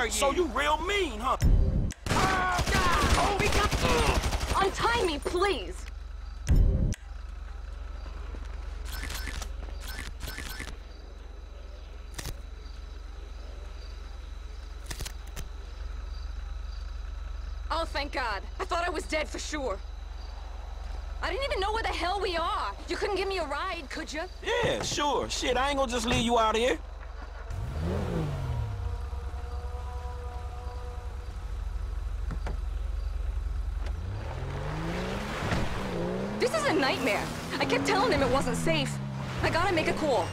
are you? So you real mean, huh? Oh, we got... Untie me, please! Oh, thank God. I thought I was dead for sure. I didn't even know where the hell we are. You couldn't give me a ride, could you? Yeah, sure. Shit, I ain't gonna just leave you out here. Nightmare. I kept telling him it wasn't safe. I gotta make a call.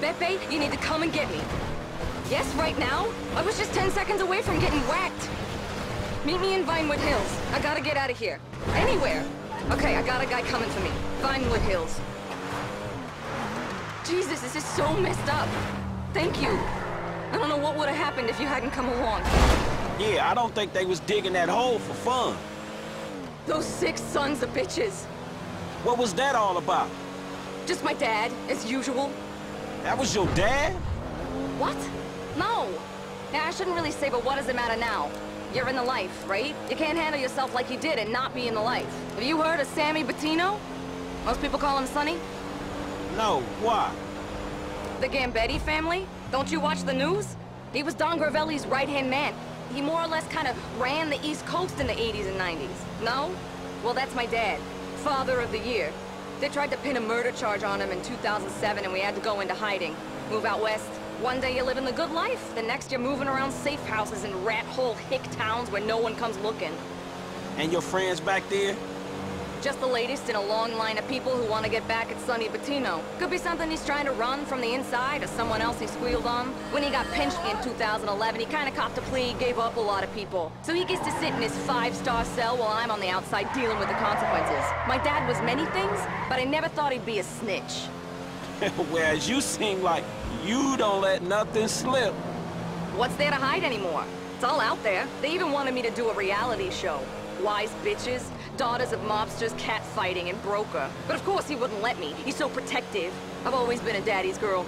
Pepe, you need to come and get me. Yes, right now? I was just 10 seconds away from getting whacked. Meet me in Vinewood Hills. I gotta get out of here. Anywhere. Okay, I got a guy coming for me. Vinewood Hills. Jesus, this is so messed up. Thank you. I don't know what would have happened if you hadn't come along. Yeah, I don't think they was digging that hole for fun. Those six sons of bitches. What was that all about? Just my dad, as usual. That was your dad? What? No. Yeah, I shouldn't really say, but what does it matter now? You're in the life, right? You can't handle yourself like you did and not be in the life. Have you heard of Sammy Bettino? Most people call him Sonny. No, why? The Gambetti family? Don't you watch the news? He was Jon Gravelli's right-hand man. He more or less kind of ran the East Coast in the 80s and 90s. No? Well, that's my dad. Father of the Year. They tried to pin a murder charge on him in 2007 and we had to go into hiding. Move out west. One day you're living the good life, the next you're moving around safe houses in rat-hole hick towns where no one comes looking. And your friends back there? Just the latest in a long line of people who want to get back at Sonny Bettino. Could be something he's trying to run from the inside or someone else he squealed on. When he got pinched in 2011, he kind of copped a plea, gave up a lot of people. So he gets to sit in his five-star cell while I'm on the outside dealing with the consequences. My dad was many things, but I never thought he'd be a snitch. Whereas you seem like you don't let nothing slip. What's there to hide anymore? It's all out there. They even wanted me to do a reality show. Wise bitches, daughters of mobsters catfighting and broker. But of course he wouldn't let me. He's so protective. I've always been a daddy's girl.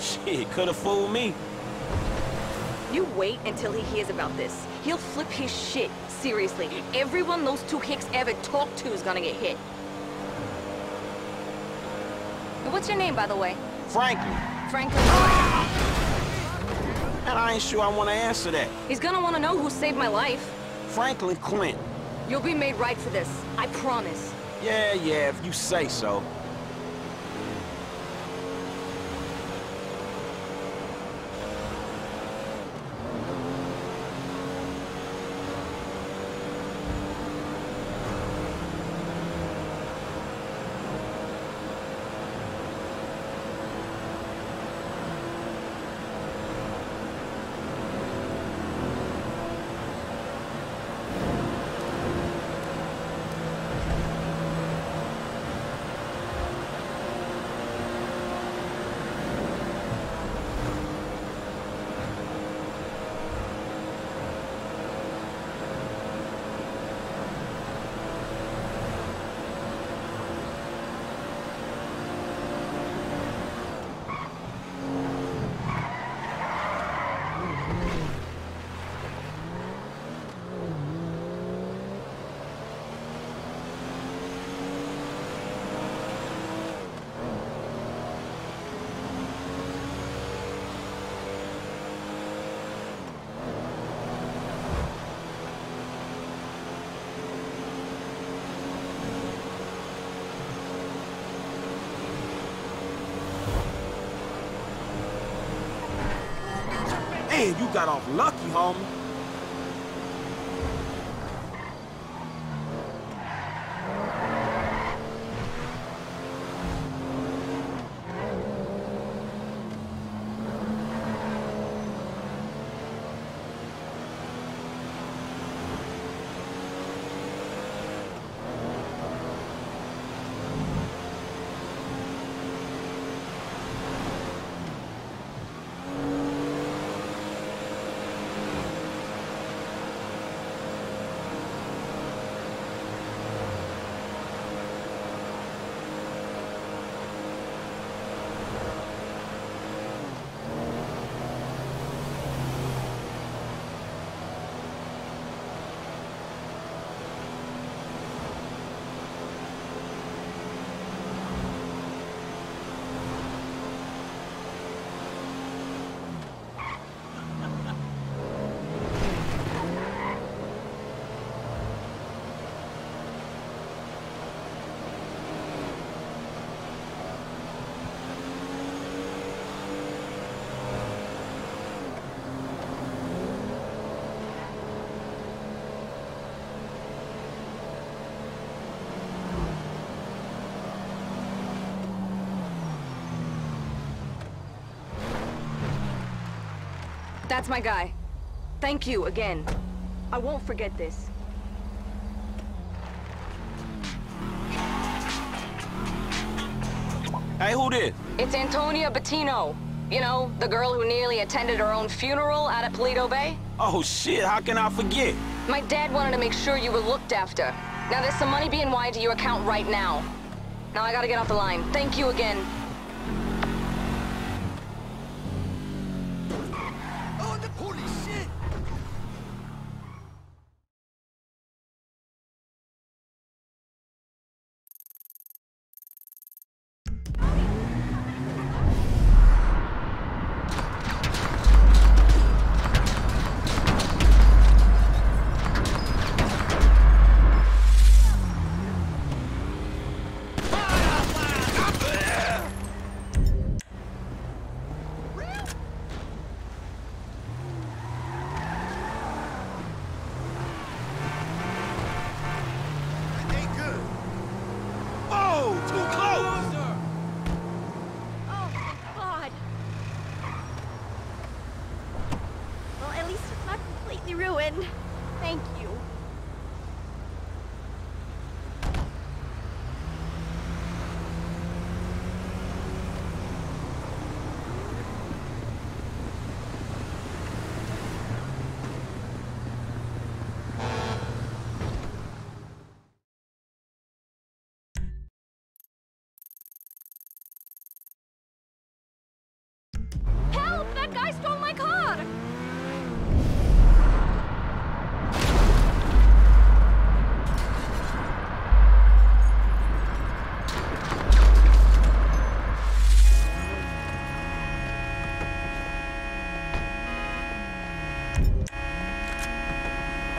Shit, could've fooled me. You wait until he hears about this. He'll flip his shit. Seriously. Everyone those two hicks ever talked to is gonna get hit. What's your name, by the way? Franklin. Franklin. And I ain't sure I want to answer that. He's gonna wanna know who saved my life. Franklin Clint. You'll be made right for this. I promise. Yeah, yeah, if you say so. Man, you got off lucky, homie. That's my guy. Thank you again. I won't forget this. Hey, who did? It's Antonia Bettino. You know, the girl who nearly attended her own funeral out at Paleto Bay? Oh shit, how can I forget? My dad wanted to make sure you were looked after. Now there's some money being wired to your account right now. Now I gotta get off the line. Thank you again.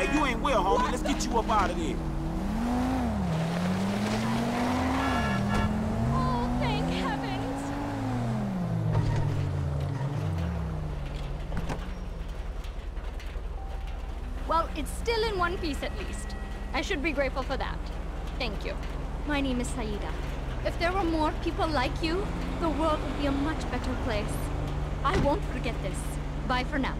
Hey, you ain't well, homie. Let's get you up out of. Oh! Well, it's still in one piece at least. I should be grateful for that. Thank you. My name is Saida. If there were more people like you, the world would be a much better place. I won't forget this. Bye for now.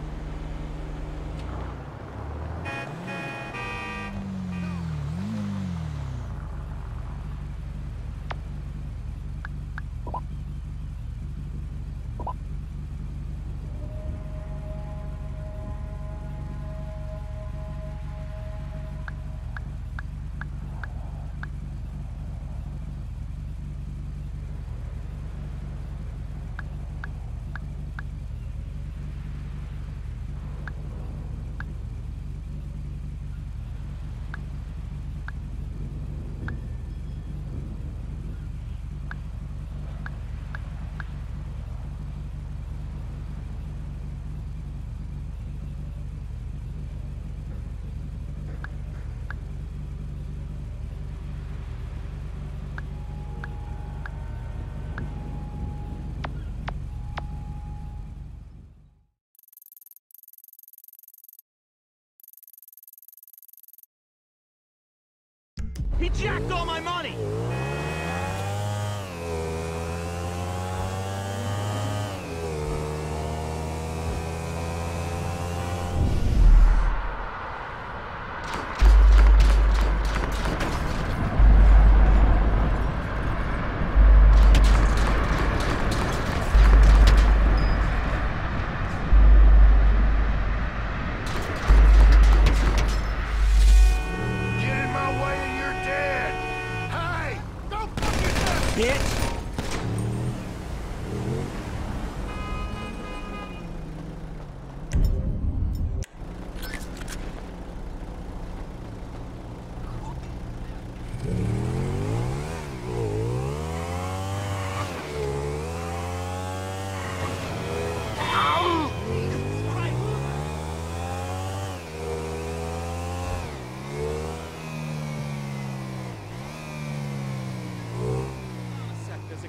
He jacked all my money!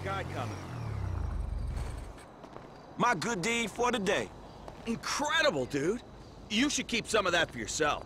Coming. My good deed for the day. Incredible, dude. You should keep some of that for yourself.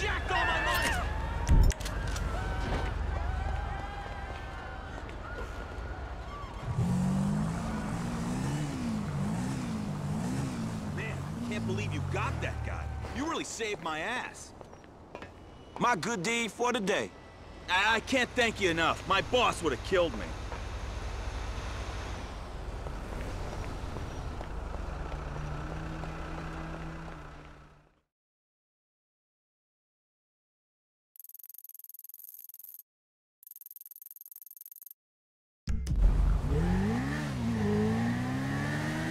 jacked all my money! Man, I can't believe you got that guy. You really saved my ass. My good deed for the day. I, I can't thank you enough. My boss would have killed me.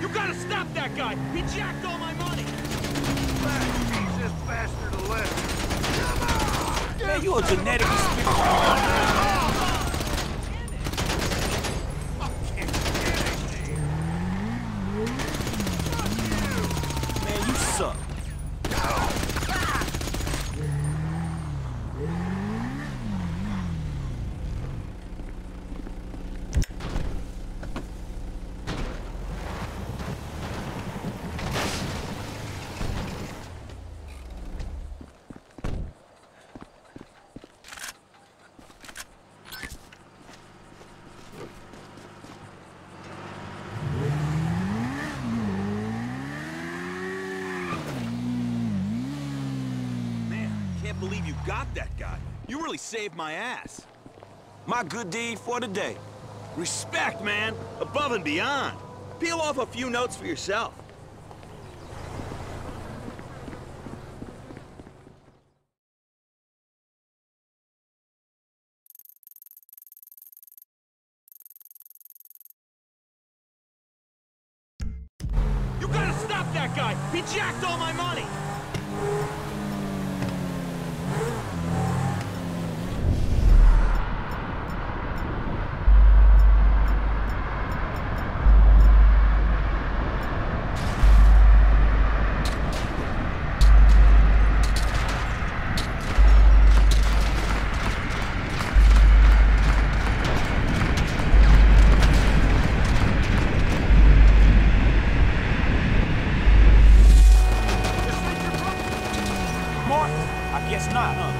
You gotta stop that guy! He jacked all my money! He's this bastard to live. Man, you a genetic Man, you suck. Man, I can't believe you got that guy. You really saved my ass. My good deed for the day. Respect, man. Above and beyond. Peel off a few notes for yourself. You gotta stop that guy! He jacked all my money! Martin? I guess not, huh?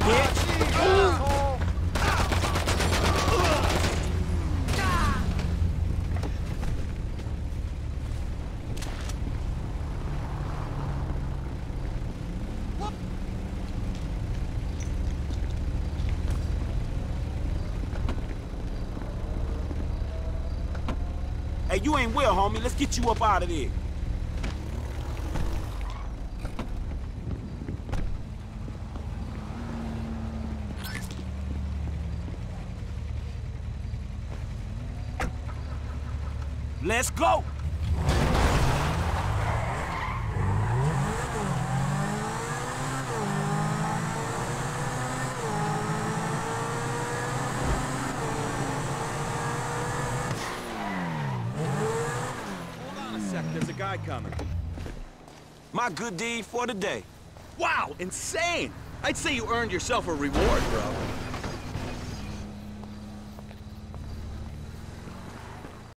Bitch. Hey, you ain't well, homie. Let's get you up out of there. Let's go. Hold on a sec, there's a guy coming. My good deed for the day. Wow, insane! I'd say you earned yourself a reward, bro.